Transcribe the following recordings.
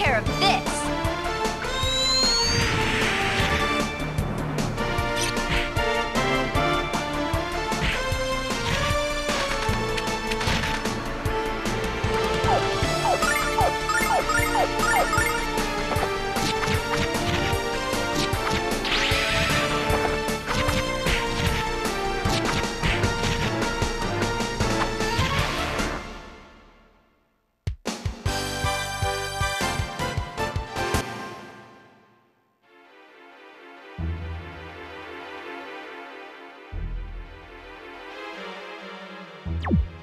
care of this. I'll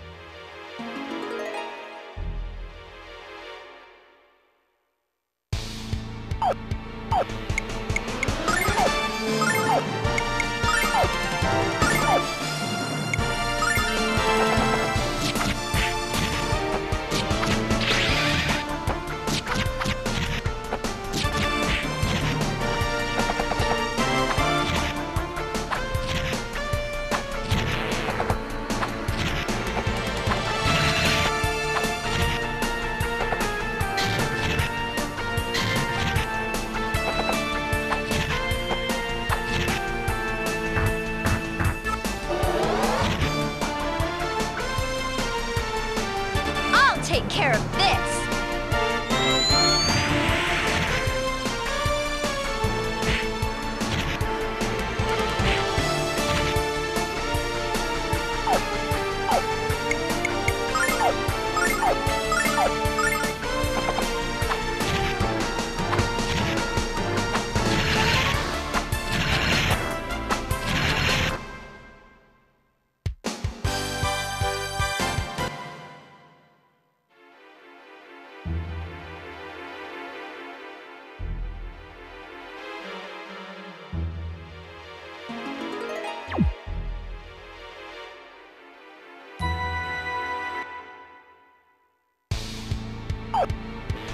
take care of this.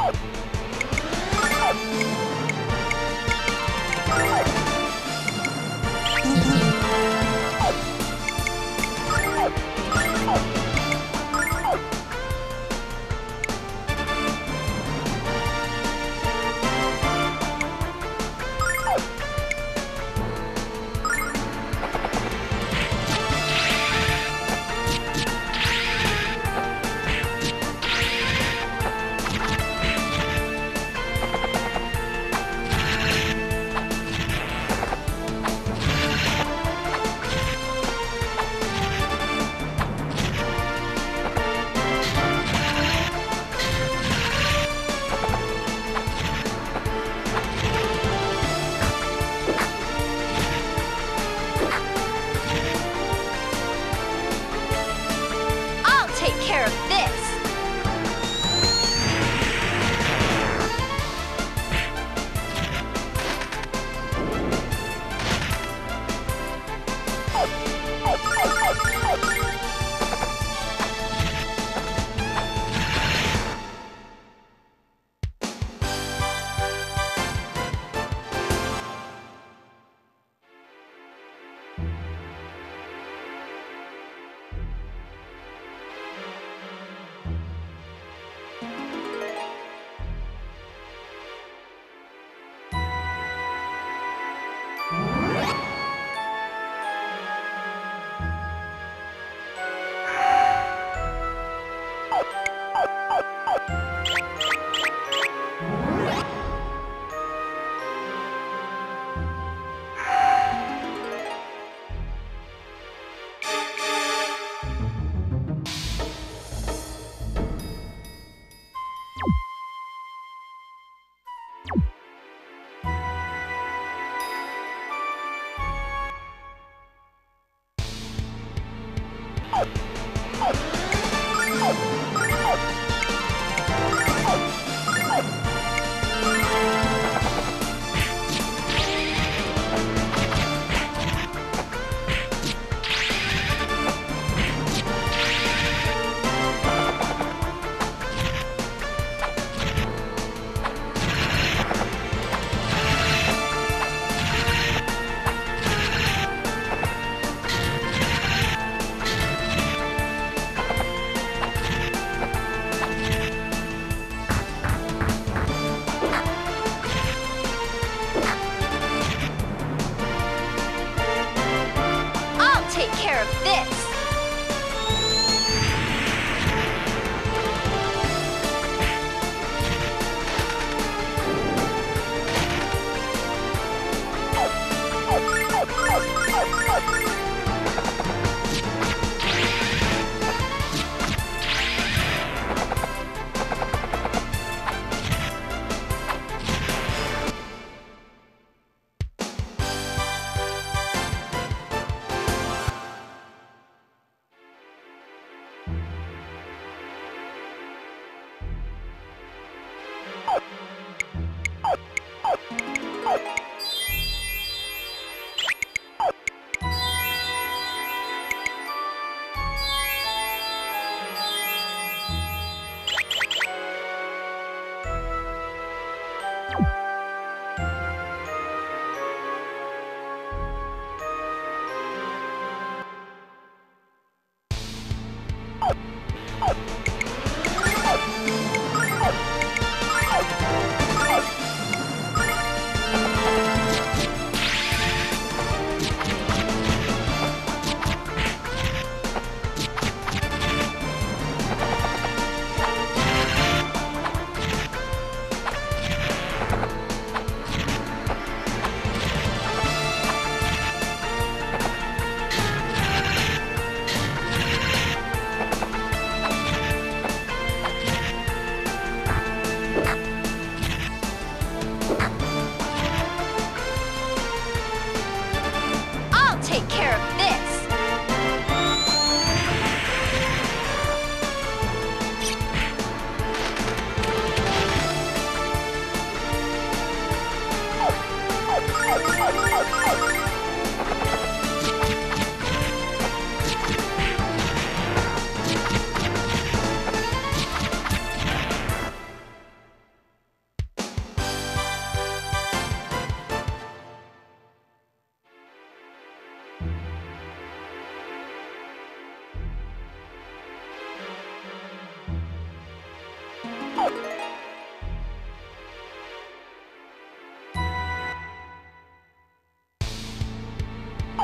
Oh!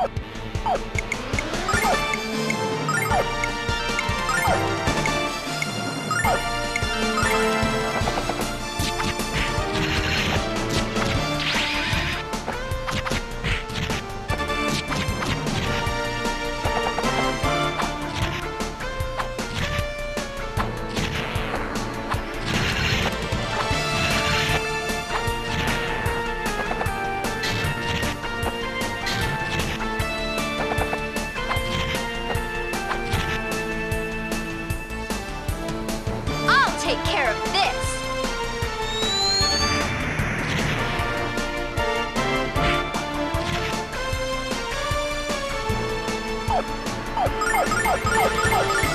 Care care of this.